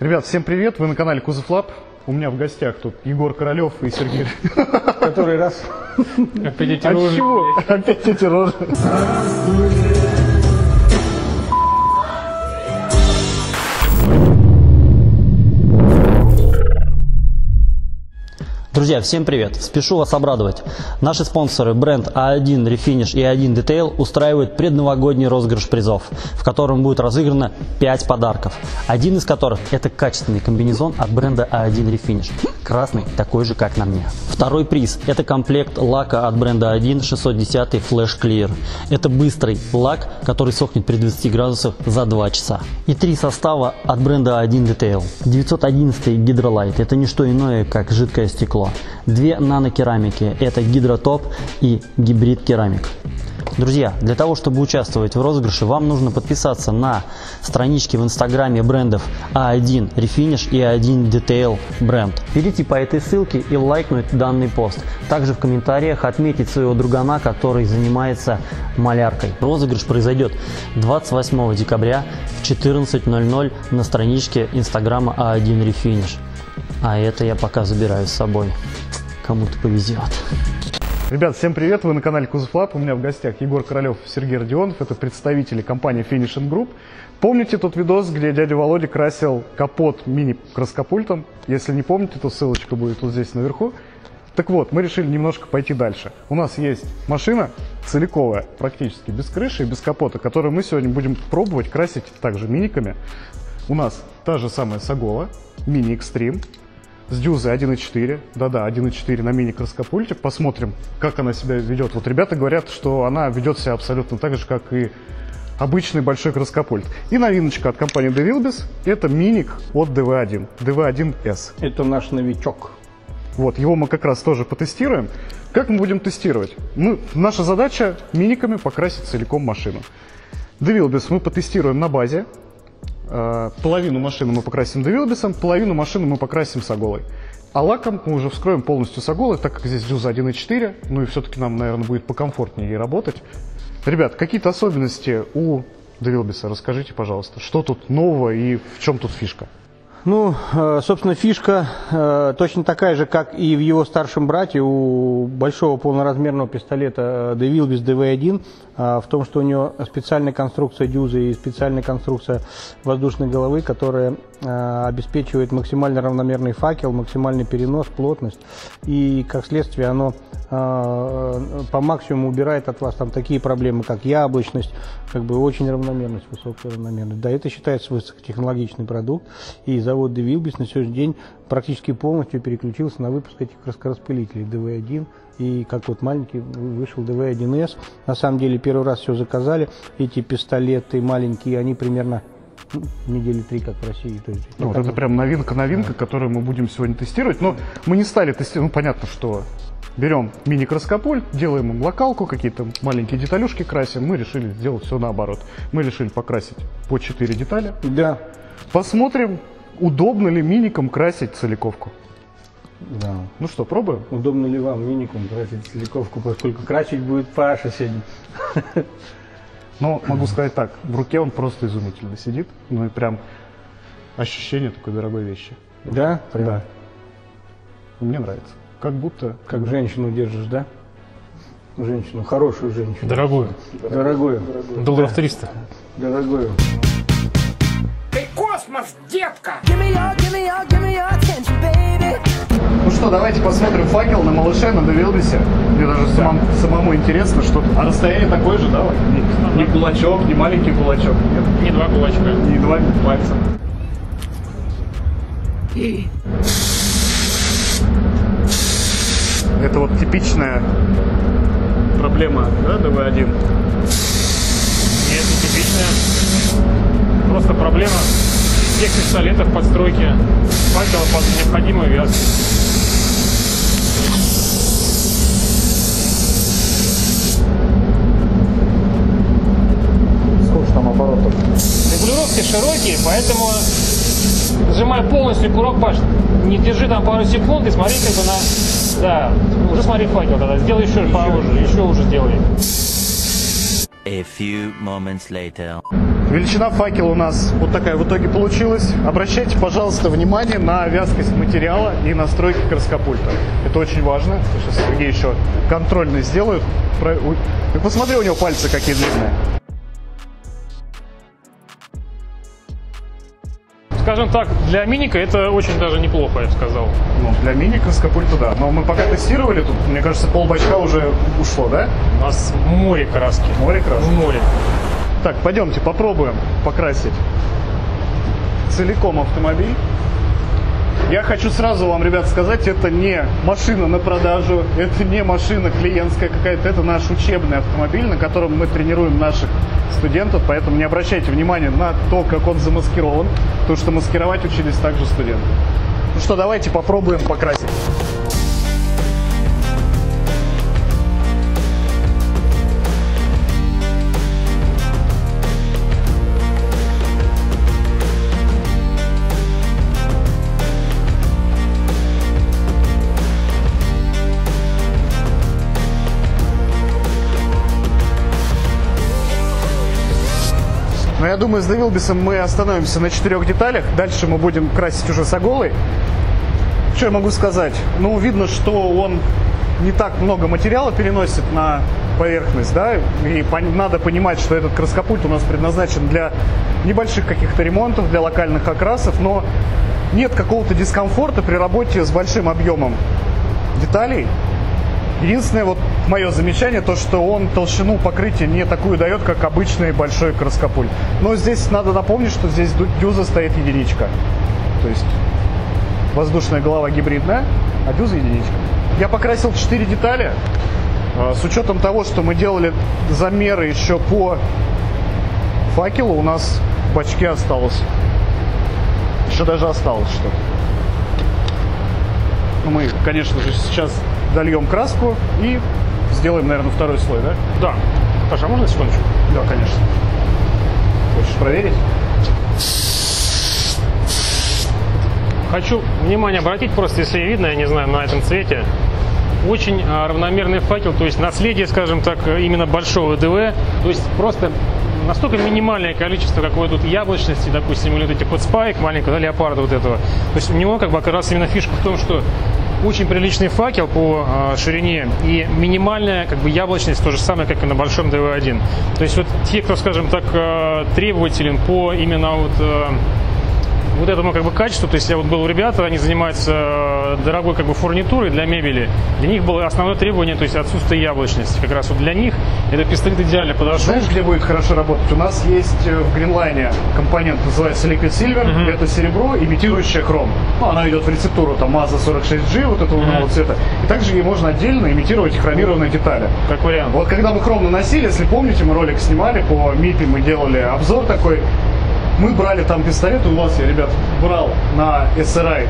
Ребят, всем привет, вы на канале Кузов Лаб. У меня в гостях тут Егор Королев и Сергей. Который раз. Опять эти рожи. Опять эти рожи. Друзья, всем привет! Спешу вас обрадовать. Наши спонсоры бренд А1 Refinish и А1 Detail устраивают предновогодний розыгрыш призов, в котором будет разыграно 5 подарков. Один из которых это качественный комбинезон от бренда А1 Refinish. Красный, такой же, как на мне. Второй приз – это комплект лака от бренда А1 610 Flash Clear. Это быстрый лак, который сохнет при 20 градусах за 2 часа. И три состава от бренда А1 Detail. 911 Hydrolite – это не что иное, как жидкое стекло. Две нанокерамики – это гидротоп и гибрид керамик. Друзья, для того, чтобы участвовать в розыгрыше, вам нужно подписаться на странички в инстаграме брендов А1 Refinish и А1 Detail бренд. Перейти по этой ссылке и лайкнуть данный пост. Также в комментариях отметить своего другана, который занимается маляркой. Розыгрыш произойдет 28 декабря в 14.00 на страничке инстаграма А1 Refinish. А это я пока забираю с собой. Кому-то повезет. Ребят, всем привет! Вы на канале Кузов Лаб. У меня в гостях Егор Королев, Сергей Родионов. Это представители компании Finishing Group. Помните тот видос, где дядя Володя красил капот мини-краскопультом? Если не помните, то ссылочка будет вот здесь наверху. Так вот, мы решили немножко пойти дальше. У нас есть машина целиковая, практически без крыши и без капота, которую мы сегодня будем пробовать красить также миниками. У нас та же самая Сагола, мини экстрим с дюзой 1.4, да-да, 1.4 на мини-краскопульте. Посмотрим, как она себя ведет. Вот ребята говорят, что она ведет себя абсолютно так же, как и обычный большой краскопульт. И новиночка от компании DeVilbis – это миник от DV1, DV1S. Это наш новичок. Вот, его мы как раз тоже потестируем. Как мы будем тестировать? Мы, наша задача миниками покрасить целиком машину. DeVilbis мы потестируем на базе, половину машины мы покрасим девилбисом, половину машины мы покрасим с аголой. А лаком мы уже вскроем полностью с аголой, так как здесь дюза 1.4, ну и все-таки нам, наверное, будет покомфортнее ей работать. Ребят, какие-то особенности у Девилбиса, расскажите, пожалуйста, что тут нового и в чем тут фишка? Ну, э, собственно, фишка э, точно такая же, как и в его старшем брате у большого полноразмерного пистолета DeVilbiss DV1, в том, что у него специальная конструкция дюзы и специальная конструкция воздушной головы, которая э, обеспечивает максимально равномерный факел, максимальный перенос, плотность. И, как следствие, оно по максимуму убирает от вас там такие проблемы, как яблочность, как бы очень равномерность, высокая равномерность. Да, это считается высокотехнологичный продукт. И завод DeVilbiss на сегодняшний день практически полностью переключился на выпуск этих краскораспылителей DV1 и как вот маленький вышел DV1S. На самом деле первый раз все заказали. Эти пистолеты маленькие, они примерно ну, недели три, как в России. То есть, ну, вот это прям новинка-новинка, да. которую мы будем сегодня тестировать. Но мы не стали тестировать, ну понятно, что берем мини-краскопульт, делаем им локалку, какие-то маленькие деталюшки красим. Мы решили сделать все наоборот. Мы решили покрасить по 4 детали. Да. Посмотрим, удобно ли миником красить целиковку. Да. Ну что, пробуем? Удобно ли вам миником красить целиковку, поскольку красить будет Паша сегодня? Но могу сказать так, в руке он просто изумительно сидит. Ну и прям ощущение такой дорогой вещи. Да? Прям. Да. Мне нравится. Как будто... Как женщину держишь, да? Женщину, хорошую женщину. Дорогую. Дорогую. Долларов 300. Дорогую. Космос, детка! Ну что, давайте посмотрим факел на малыше, на Девилбисе. Мне даже да. самому, самому интересно, что... А расстояние такое же, да? Не, не кулачок, не маленький кулачок. Нет. Не два кулачка. Не два пальца. Это вот типичная проблема, да, ДВ-1? Нет, не типичная. Просто проблема всех пистолетов подстройки факела под необходимую вязку. Сколько там оборотов? Регулировки широкие, поэтому нажимай полностью курок башни. Не держи там пару секунд и смотри как бы на да, уже смотри факел тогда. Сделай еще, еще. поуже, еще уже сделай. A few moments later. Величина факела у нас вот такая в итоге получилась. Обращайте, пожалуйста, внимание на вязкость материала и настройки краскопульта. Это очень важно. Сейчас Сергей еще контрольный сделают. Про- посмотри, у него пальцы какие длинные. Скажем так, для миника это очень даже неплохо, я бы сказал. Ну, для мини краскопульта, да. Но мы пока тестировали, тут, мне кажется, пол бачка уже ушло, да? У нас море краски. Море краски. Море. Так, пойдемте попробуем покрасить целиком автомобиль. Я хочу сразу вам, ребят, сказать, это не машина на продажу, это не машина клиентская какая-то, это наш учебный автомобиль, на котором мы тренируем наших студентов, поэтому не обращайте внимания на то, как он замаскирован, потому что маскировать учились также студенты. Ну что, давайте попробуем покрасить. Я думаю, с Девилбисом мы остановимся на четырех деталях. Дальше мы будем красить уже с Аголой. Что я могу сказать? Ну, видно, что он не так много материала переносит на поверхность, да, и надо понимать, что этот краскопульт у нас предназначен для небольших каких-то ремонтов, для локальных окрасов, но нет какого-то дискомфорта при работе с большим объемом деталей. Единственное, вот мое замечание, то, что он толщину покрытия не такую дает, как обычный большой краскопульт. Но здесь надо напомнить, что здесь дюза стоит единичка. То есть воздушная голова гибридная, а дюза единичка. Я покрасил 4 детали. А, С учетом того, что мы делали замеры еще по факелу, у нас в бачке осталось. Еще даже осталось что-то. Ну, мы, конечно же, сейчас дольем краску и сделаем, наверное, второй слой, да? Да. Паша, а можно секундочку? Да, конечно. Хочешь проверить? Хочу внимание обратить, просто если видно, я не знаю, на этом цвете, очень а, равномерный факел, то есть наследие, скажем так, именно большого ДВ, то есть просто настолько минимальное количество какой тут яблочности, допустим, или вот этих вот спаек маленького, да, леопарда вот этого. То есть у него как бы как раз именно фишка в том, что очень приличный факел по а, ширине и минимальная как бы яблочность, то же самое, как и на большом ДВ-1. То есть вот те, кто, скажем так, а, требователен по именно вот а, вот этому как бы качеству, то есть я вот был у ребят, они занимаются э, дорогой как бы фурнитурой для мебели, для них было основное требование, то есть отсутствие яблочности. Как раз вот для них этот пистолет идеально подошел. Знаешь, где будет хорошо работать? У нас есть э, в Гринлайне компонент, называется Liquid Silver. Это серебро, имитирующее хром. Ну, она идет в рецептуру там Mazda 46G, вот этого нового цвета. И также ей можно отдельно имитировать хромированные детали. Как вариант. Вот когда мы хром наносили, если помните, мы ролик снимали по МИПе, мы делали обзор такой. Мы брали там пистолет, у вас я, ребят, брал на SRI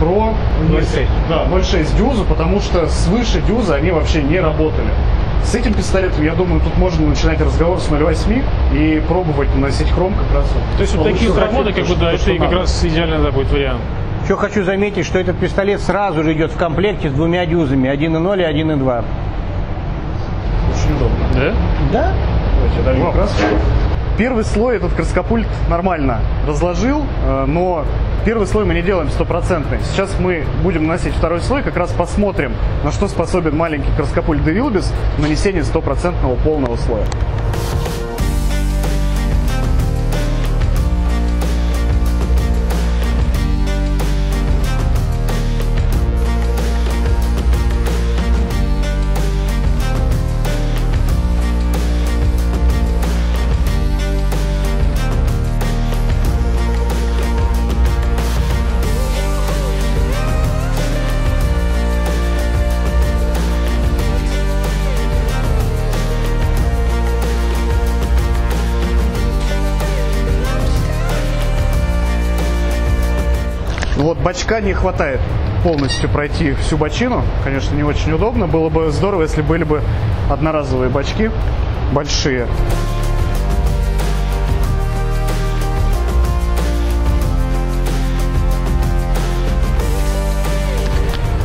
Pro 0.6. Да, 0.6 дюзу, потому что свыше дюза они вообще не работали. С этим пистолетом, я думаю, тут можно начинать разговор с 0.8 и пробовать наносить хром как раз. То есть вот такие работы, как бы, да, то, это как раз идеально да, будет вариант. Еще хочу заметить, что этот пистолет сразу же идет в комплекте с двумя дюзами, 1.0 и 1.2. Очень удобно. Да? Да? Давайте дальнюю краску. Первый слой этот краскопульт нормально разложил, э, но первый слой мы не делаем стопроцентный. Сейчас мы будем наносить второй слой, как раз посмотрим, на что способен маленький краскопульт DeVille без нанесения стопроцентного полного слоя. Бачка не хватает полностью пройти всю бочину. Конечно, не очень удобно. Было бы здорово, если были бы одноразовые бачки большие.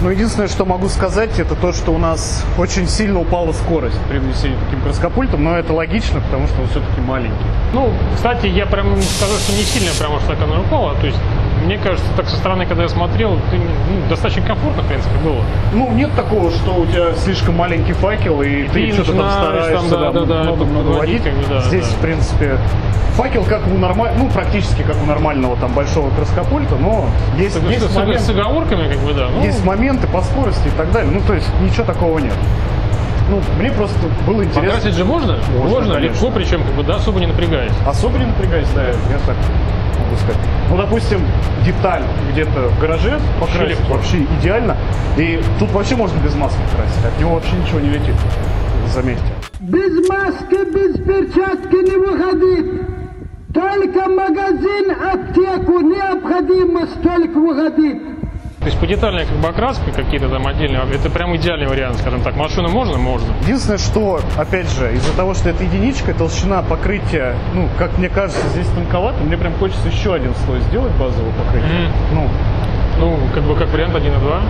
Но единственное, что могу сказать, это то, что у нас очень сильно упала скорость при внесении таким краскопультом, но это логично, потому что он все-таки маленький. Ну, кстати, я прям сказал, что не сильно прямо уж так оно упало. То есть, мне кажется, так со стороны, когда я смотрел, ты, ну, достаточно комфортно, в принципе, было. Ну, нет такого, что у тебя слишком маленький факел, и ты, ты что-то там стараешься там, да, да, да, много-много подводить, водить. как бы, да, Здесь, да. в принципе, факел как у нормального, ну, практически как у нормального там большого краскопульта, но есть, С, есть, с- момент- с оговорками, как бы, да. Ну, есть моменты по скорости и так далее. Ну, то есть ничего такого нет. Ну, мне просто было интересно. Покрасить же можно? Можно, конечно. легко, причем, как бы, да, особо не напрягаясь. Особо не напрягаясь, да, я так сказать. Ну, допустим, деталь где-то в гараже покрасить легко. вообще идеально. И тут вообще можно без маски красить. От него вообще ничего не летит. Заметьте. Без маски, без перчатки не выходит. Только магазин, аптеку необходимо столько выходит. То есть по детальной как бы окраске какие-то там отдельные, это прям идеальный вариант, скажем так. Машину можно? Можно. Единственное, что, опять же, из-за того, что это единичка, толщина покрытия, ну, как мне кажется, здесь тонковато, мне прям хочется еще один слой сделать базового покрытия. Ну, Ну, как бы как вариант 1 и 2.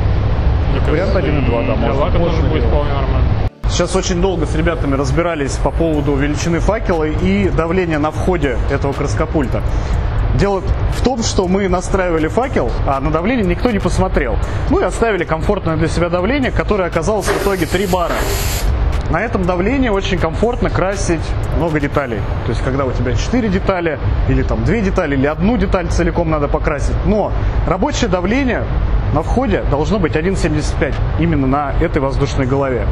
вариант 1 и 2, да, Для можно- лака можно тоже будет делать. вполне нормально. Сейчас очень долго с ребятами разбирались по поводу величины факела и давления на входе этого краскопульта. Дело в том, что мы настраивали факел, а на давление никто не посмотрел. Мы оставили комфортное для себя давление, которое оказалось в итоге 3 бара. На этом давлении очень комфортно красить много деталей. То есть, когда у тебя 4 детали, или там 2 детали, или одну деталь целиком надо покрасить. Но рабочее давление на входе должно быть 1,75 именно на этой воздушной голове.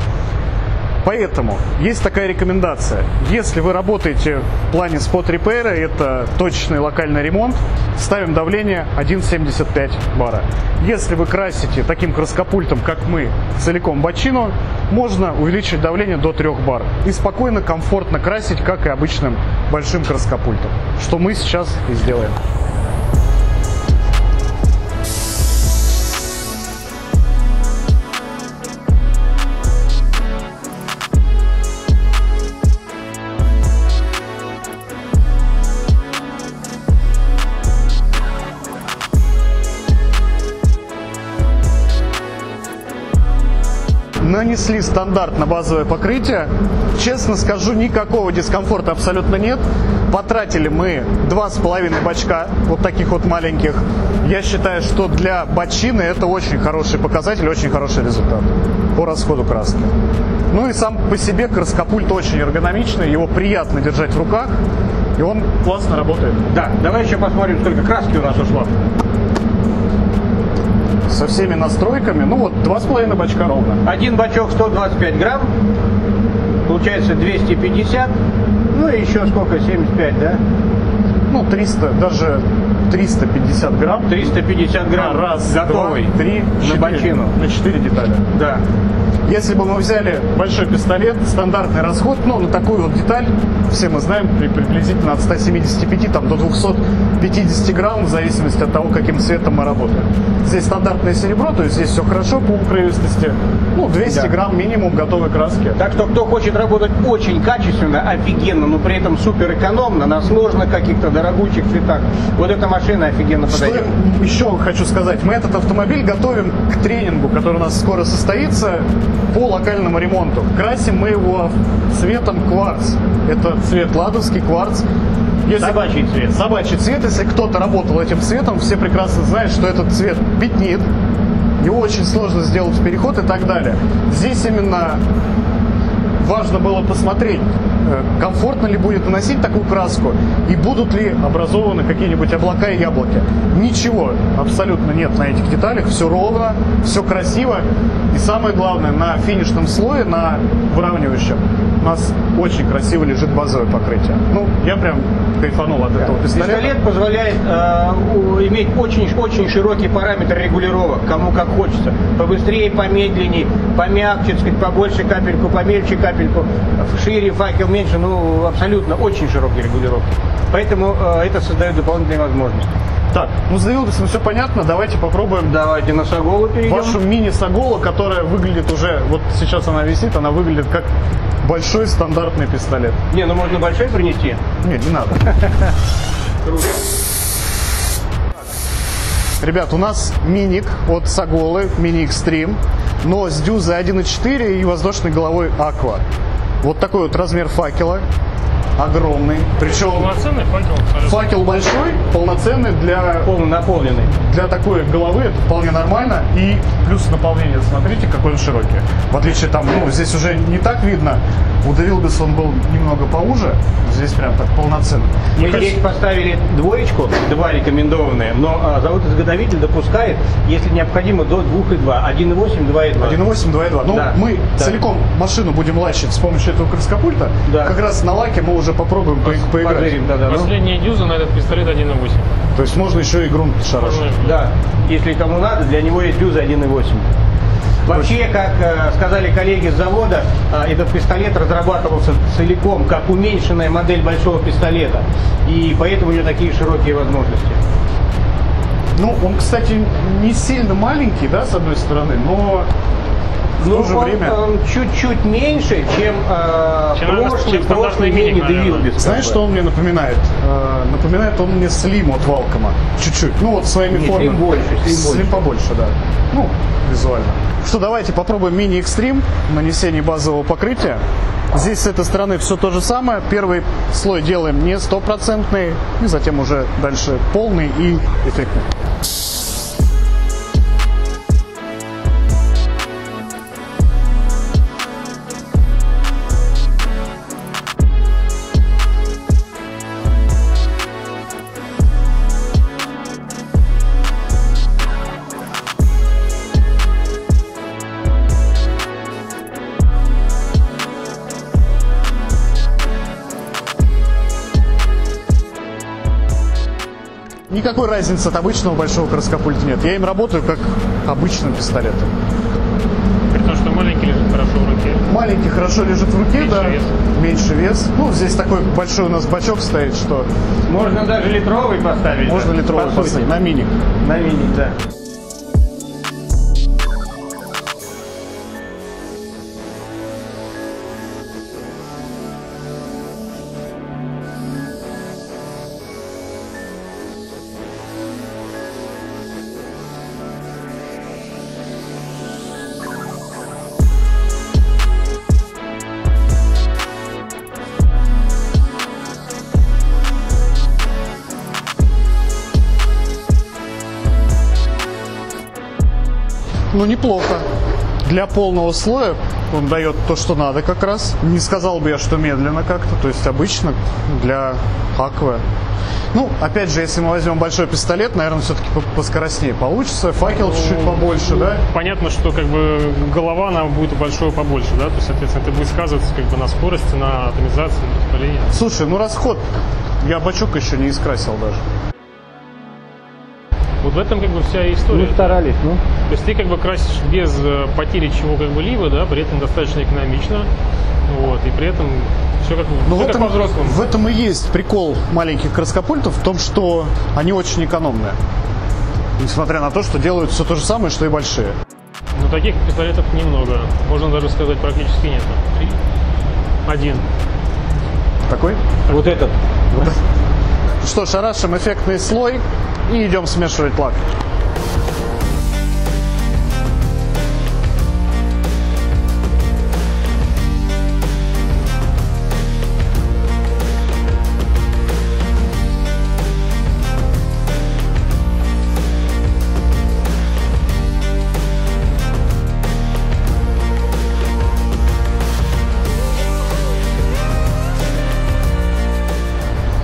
Поэтому есть такая рекомендация. Если вы работаете в плане спот-репейра, это точечный локальный ремонт, ставим давление 1,75 бара. Если вы красите таким краскопультом, как мы, целиком бочину, можно увеличить давление до 3 бар. И спокойно, комфортно красить, как и обычным большим краскопультом. Что мы сейчас и сделаем. Нанесли стандартно базовое покрытие. Честно скажу, никакого дискомфорта абсолютно нет. Потратили мы два с половиной бачка, вот таких вот маленьких. Я считаю, что для бочины это очень хороший показатель, очень хороший результат по расходу краски. Ну и сам по себе краскопульт очень эргономичный, его приятно держать в руках, и он классно работает. Да, давай еще посмотрим, сколько краски у нас ушло. Со всеми настройками, ну вот два с половиной бачка ровно. Один бачок 125 грамм, получается 250, ну и еще сколько, 75, да? Ну, 300, даже 350 грамм. 350 грамм Раз, готовый два, три, на четыре. бочину. На 4 детали. Да. Если бы мы взяли большой пистолет, стандартный расход, ну, на такую вот деталь, все мы знаем, при- приблизительно от 175 там, до 250 грамм, в зависимости от того, каким цветом мы работаем. Здесь стандартное серебро, то есть здесь все хорошо по укрывистости. Ну, 200 Да. грамм минимум готовой краски. Так что кто хочет работать очень качественно, офигенно, но при этом супер экономно, на сложных каких-то дорогучих цветах, вот эта машина офигенно Что подойдет. я еще хочу сказать? Мы этот автомобиль готовим к тренингу, который у нас скоро состоится по локальному ремонту. Красим мы его цветом кварц. Это цвет ладовский кварц. Если- Собачий цвет. Собачий цвет. Если кто-то работал этим цветом, все прекрасно знают, что этот цвет пятнит. Его очень сложно сделать переход и так далее. Здесь именно важно было посмотреть, комфортно ли будет наносить такую краску и будут ли образованы какие-нибудь облака и яблоки. Ничего абсолютно нет на этих деталях, все ровно, все красиво. И самое главное, на финишном слое, на выравнивающем, у нас очень красиво лежит базовое покрытие. Ну, я прям кайфанул от этого пистолета. Пистолет позволяет э, иметь очень-очень широкий параметр регулировок, кому как хочется. Побыстрее, помедленнее, помягче, сказать, побольше капельку, помельче капельку, шире факел, меньше, ну, абсолютно очень широкие регулировки. Поэтому э, это создает дополнительные возможности. Так, ну с Девилдесом все понятно, давайте попробуем Давайте на Саголу перейдем. вашу мини-сагола, которая выглядит уже, вот сейчас она висит, она выглядит как большой стандартный пистолет. Не, ну можно большой принести. Нет, не надо. Круто. Ребят, у нас миник от Саголы, мини Extreme, но с дюзой 1.4 и воздушной головой Aqua. Вот такой вот размер факела, огромный. Причем Полноценный факел? факел большой, полноценный для Полно наполненный. Для такой головы это вполне нормально. И плюс наполнение, смотрите, какой он широкий. В отличие там, ну, здесь уже не так видно. У Девилбис он был немного поуже. Здесь прям так полноценный. Мы Мне здесь поставили двоечку, два рекомендованные, но а, завод-изготовитель допускает, если необходимо, до 2,2. 1,8, 2,2. 1.8, 2.2. Ну, Да, мы да. целиком машину будем лачить с помощью этого краскопульта. Да. Как раз на лаке мы уже попробуем по- поиграть. Позырим, да, да. ну. Последняя дюза на этот пистолет 1.8. То есть можно еще и грунт шарашить. Да, если кому надо, для него есть дюза 1.8. Вообще, как э, сказали коллеги с завода, э, этот пистолет разрабатывался целиком как уменьшенная модель большого пистолета. И поэтому у него такие широкие возможности. Ну, он, кстати, не сильно маленький, да, с одной стороны, но в Ну, то же он, время... он чуть-чуть меньше, чем э, Чем, прошлый, чем прошлый мини. Девилбис. Знаешь, что он мне напоминает? Э, напоминает он мне слим от Валкома. Чуть-чуть. Ну, вот своими Не, формами. слим больше, слим Слим больше. побольше, да. Ну, визуально. Что, давайте попробуем мини-экстрим, нанесение базового покрытия. Здесь с этой стороны все то же самое. Первый слой делаем не стопроцентный, и затем уже дальше полный и эффектный. Никакой разницы от обычного большого краскопульта нет. Я им работаю как обычным пистолетом. При том, что маленький лежит хорошо в руке. Маленький хорошо лежит в руке, Меньше да. вес. Меньше вес. Ну, здесь такой большой у нас бачок стоит, что Можно даже литровый поставить. можно да, литровый по сути. поставить на мини. На мини, да. Ну, неплохо. Для полного слоя он дает то, что надо как раз. Не сказал бы я, что медленно как-то, то есть обычно для аква. Ну, опять же, если мы возьмем большой пистолет, наверное, все-таки поскоростнее получится. Факел чуть-чуть побольше, да? Понятно, что как бы голова она будет у большого побольше, да, то есть, соответственно, это будет сказываться как бы на скорости, на атомизации, на распылении. Слушай, ну расход. Я бачок еще не искрасил даже. Вот в этом как бы вся история. Ну, старались, ну. То есть ты как бы красишь без э, потери чего как бы либо, да, при этом достаточно экономично, вот, и при этом все как, Ну, всё в как этом, по-взрослому. в этом и есть прикол маленьких краскопультов в том, что они очень экономные. Несмотря на то, что делают все то же самое, что и большие. Но таких пистолетов немного. Можно даже сказать, практически нет. Три. Один. Такой? Вот этот. Что, шарашим эффектный слой и идем смешивать лак.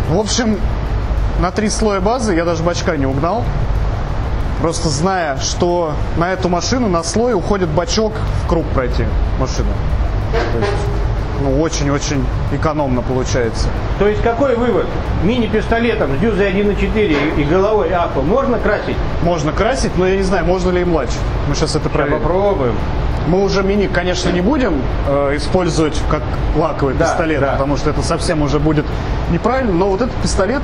В общем, на три слоя базы я даже бачка не угнал. Просто зная, что на эту машину на слой уходит бачок в круг пройти машину. То есть, ну, очень-очень экономно получается. То есть какой вывод? Мини-пистолетом с дюзой 1.4 и головой Apple можно красить? Можно красить, но я не знаю, можно ли и младше. Мы сейчас это Сейчас проверим. попробуем. Мы уже мини, конечно, не будем э, использовать как лаковый Да, пистолет, да. потому что это совсем уже будет неправильно. Но вот этот пистолет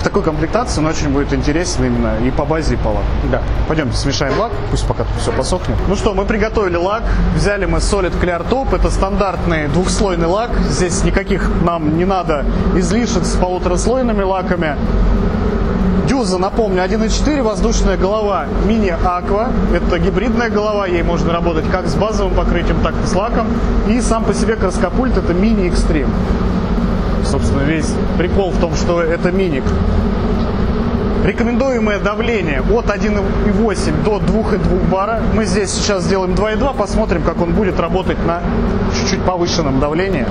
в такой комплектации, он очень будет интересен именно и по базе, и по лаку. Да. Пойдемте смешаем лак, пусть пока все посохнет. Ну что, мы приготовили лак. Взяли мы Solid Clear Top. Это стандартный двухслойный лак. Здесь никаких нам не надо излишек с полутораслойными лаками. Дюза, напомню, 1.4, воздушная голова мини Aqua. Это гибридная голова, ей можно работать как с базовым покрытием, так и с лаком. И сам по себе краскопульт это мини Extreme. Собственно, весь прикол в том, что это миник. Рекомендуемое давление от 1,8 до 2,2 бара. Мы здесь сейчас сделаем 2,2, посмотрим, как он будет работать на чуть-чуть повышенном давлении.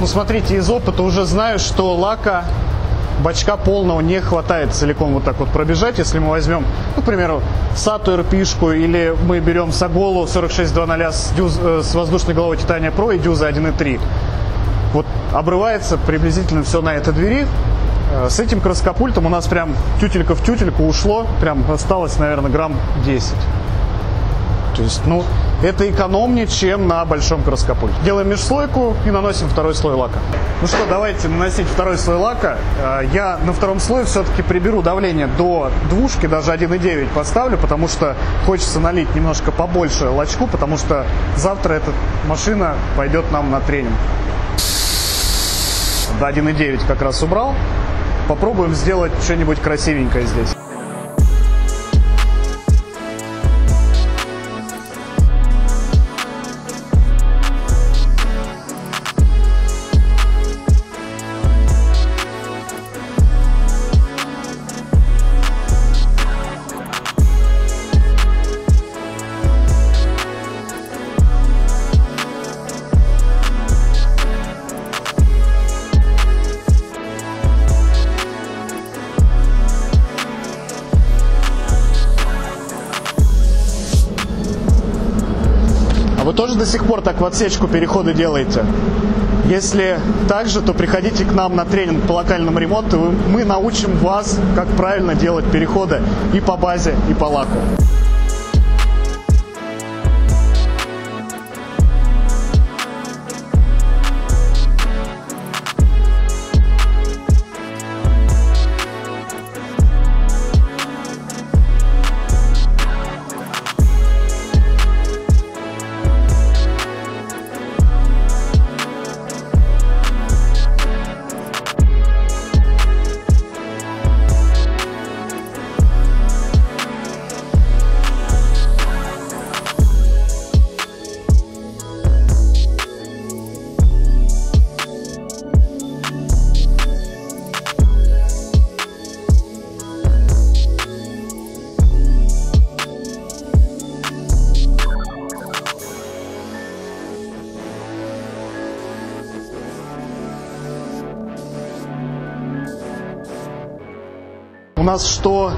Ну, смотрите, из опыта уже знаю, что лака бачка полного не хватает целиком вот так вот пробежать. Если мы возьмем, ну, к примеру, Сату RP-шку или мы берем Саголу 4620 с, дюз, э, с воздушной головой Титания Pro и Дюза 1.3. Вот обрывается приблизительно все на этой двери. Э, С этим краскопультом у нас прям тютелька в тютельку ушло, прям осталось, наверное, грамм 10. То есть, ну, это экономнее, чем на большом краскопульте. Делаем межслойку и наносим второй слой лака. Ну что, давайте наносить второй слой лака. Э, Я на втором слое все-таки приберу давление до двушки, даже 1,9 поставлю, потому что хочется налить немножко побольше лачку, потому что завтра эта машина пойдет нам на тренинг. До 1,9 как раз убрал. Попробуем сделать что-нибудь красивенькое здесь. Сих пор так в отсечку переходы делаете? Если так же, то приходите к нам на тренинг по локальному ремонту. Мы научим вас, как правильно делать переходы и по базе, и по лаку. Нас что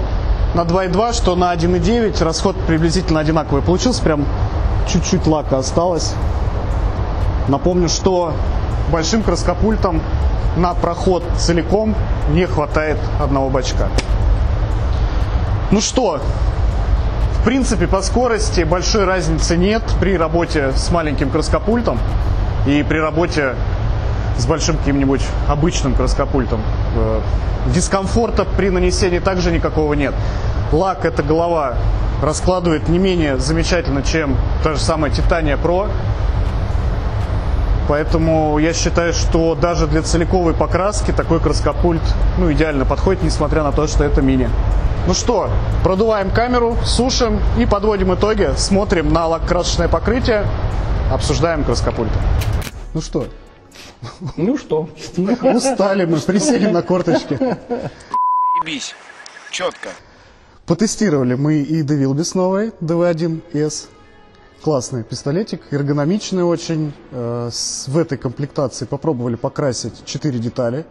на 2.2, что на 1.9 расход приблизительно одинаковый получился. Прям чуть-чуть лака осталось. Напомню, что большим краскопультом на проход целиком не хватает одного бачка. Ну что, в принципе, по скорости большой разницы нет при работе с маленьким краскопультом и при работе с большим каким-нибудь обычным краскопультом. Э, Дискомфорта при нанесении также никакого нет. Лак эта голова раскладывает не менее замечательно, чем та же самая Титания Pro. Поэтому я считаю, что даже для целиковой покраски такой краскопульт ну, идеально подходит, несмотря на то, что это мини. Ну что, продуваем камеру, сушим и подводим итоги. Смотрим на лак-красочное покрытие, обсуждаем краскопульты. Ну что, Ну что? устали мы, присели на корточки. Ебись. Четко. Потестировали мы и Девилбис новый, DV1S. Классный пистолетик, эргономичный очень. Э, с- В этой комплектации попробовали покрасить 4 детали.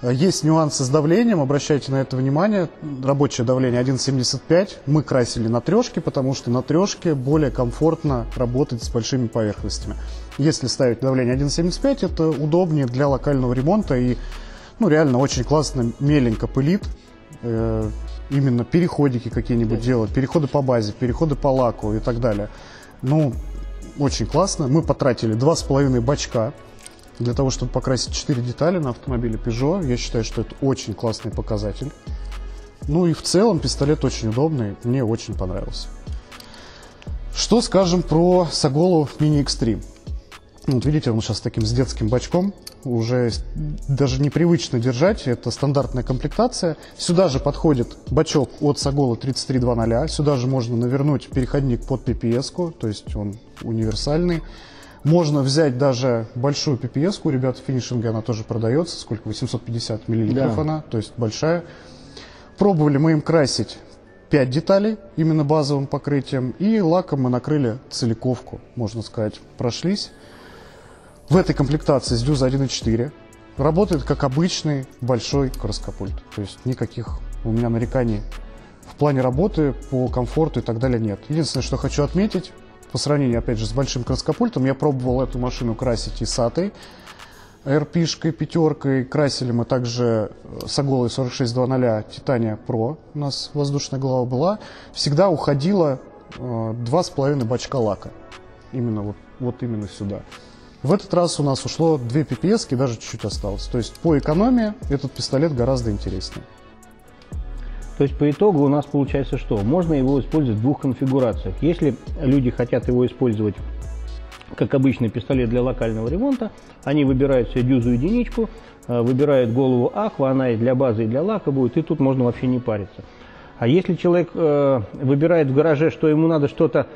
Э, Есть нюансы с давлением, обращайте на это внимание. Рабочее давление 1,75. Мы красили на трешке, потому что на трешке более комфортно работать с большими поверхностями. Если ставить давление 1,75, это удобнее для локального ремонта и ну, реально очень классно, меленько пылит. Э, именно переходики какие-нибудь делать, переходы по базе, переходы по лаку и так далее. Ну, очень классно. Мы потратили два с половиной бачка для того, чтобы покрасить 4 детали на автомобиле Peugeot. Я считаю, что это очень классный показатель. Ну и в целом пистолет очень удобный, мне очень понравился. Что скажем про Саголу Mini Extreme? Вот видите, он сейчас таким с детским бачком, уже даже непривычно держать, это стандартная комплектация. Сюда же подходит бачок от Сагола 3320, сюда же можно навернуть переходник под PPS, то есть он универсальный. Можно взять даже большую PPS, у ребят в финишинге она тоже продается, сколько, 850 миллилитров Да. она, то есть большая. Пробовали мы им красить 5 деталей, именно базовым покрытием, и лаком мы накрыли целиковку, можно сказать, прошлись. В этой комплектации с дюза 1.4 работает как обычный большой краскопульт. То есть никаких у меня нареканий в плане работы по комфорту и так далее нет. Единственное, что хочу отметить, по сравнению, опять же, с большим краскопультом, я пробовал эту машину красить и сатой, RP-шкой, пятеркой. Красили мы также э, с Аголой 4620 Титания Pro. У нас воздушная голова была. Всегда уходило э, два с половиной бачка лака. Именно вот, вот именно сюда. В этот раз у нас ушло две PPS и даже чуть-чуть осталось. То есть по экономии этот пистолет гораздо интереснее. То есть по итогу у нас получается что? Можно его использовать в двух конфигурациях. Если люди хотят его использовать как обычный пистолет для локального ремонта, они выбирают себе дюзу единичку, э, выбирают голову Аква, она и для базы, и для лака будет, и тут можно вообще не париться. А если человек э, выбирает в гараже, что ему надо что-то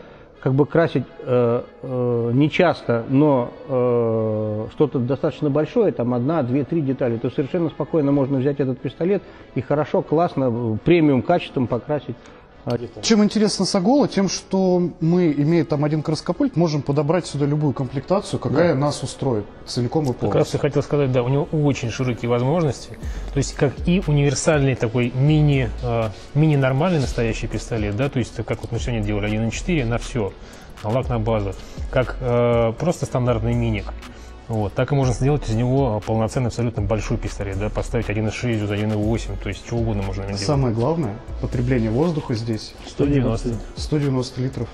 как бы красить э, э, не часто, но э, что-то достаточно большое, там одна, две, три детали, то совершенно спокойно можно взять этот пистолет и хорошо, классно, премиум качеством покрасить детали. Чем интересно Сагола? Тем, что мы, имея там один краскопульт, можем подобрать сюда любую комплектацию, какая нас устроит, целиком и Как раз полностью. я хотел сказать, да, у него очень широкие возможности. То есть как и универсальный такой мини, э, мини-нормальный настоящий пистолет, да, то есть как вот мы сегодня делали 1.4 на все, лак на базу, как э, просто стандартный миник. Вот, так и можно сделать из него полноценный абсолютно большой пистолет, да, поставить 1.6, 1.8, то есть что угодно можно делать. Самое главное, потребление воздуха здесь 190. 190 литров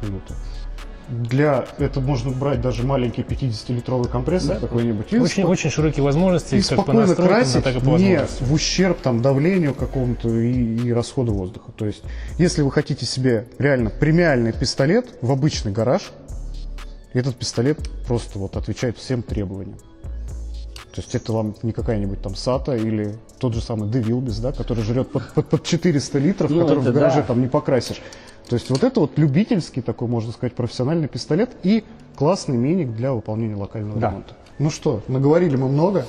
в минуту. Для это можно брать даже маленький 50-литровый компрессор какой-нибудь. и Очень, очень широкие возможности, и как по спокойно настройкам, красить да, так и по не в ущерб там, давлению какому-то и, и расходу воздуха. То есть, если вы хотите себе реально премиальный пистолет в обычный гараж, этот пистолет просто вот отвечает всем требованиям. То есть это вам не какая-нибудь там SATA или тот же самый Девилбис, да, который жрет под, под, под 400 литров, Ну, который в гараже да. там не покрасишь. То есть вот это вот любительский такой, можно сказать, профессиональный пистолет и классный миник для выполнения локального Да. ремонта. Ну что, наговорили мы много.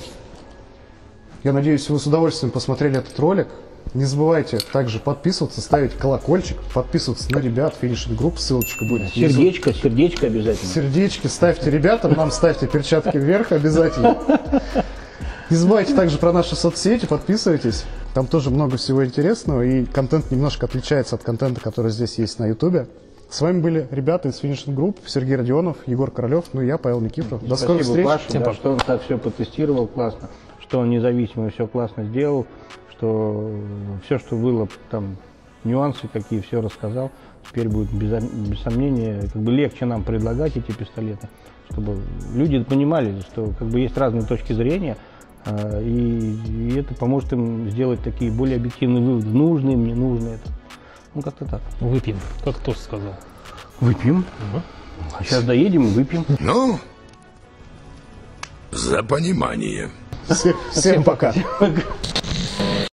Я надеюсь, вы с удовольствием посмотрели этот ролик. Не забывайте также подписываться, ставить колокольчик, подписываться на ребят, финишинг групп, ссылочка будет. внизу. Сердечко, сердечко обязательно. Сердечки ставьте ребятам, нам ставьте перчатки вверх обязательно. Не забывайте также про наши соцсети, подписывайтесь. Там тоже много всего интересного, и контент немножко отличается от контента, который здесь есть на Ютубе. С вами были ребята из Finishing Group, Сергей Родионов, Егор Королев, ну и я, Павел Никифоров. До скорых Спасибо встреч. Паше, да, что он так все потестировал классно, что он независимо все классно сделал, что все, что было там, нюансы какие, все рассказал. Теперь будет без, без сомнения как бы легче нам предлагать эти пистолеты, чтобы люди понимали, что как бы есть разные точки зрения, а, и, и это поможет им сделать такие более объективные выводы, нужные мне, нужные это. Ну, как-то так. Выпьем, как тост сказал. Выпьем. Сейчас доедем и выпьем. Ну, за понимание. Всем пока.